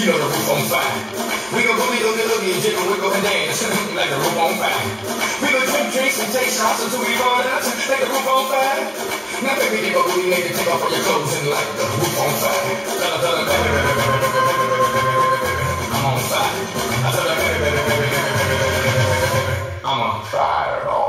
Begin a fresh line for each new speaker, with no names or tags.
You know the roof on fire. We gon' boogie, boogie, boogie, and jiggle, wiggle, and dance like the roof on fire. We gon' drink drink, and take shots until we run out like the roof on fire. Now, baby, give a booty, make it take off all your clothes and light the roof on fire. Da da da da I'm on fire. I said, I'm on fire.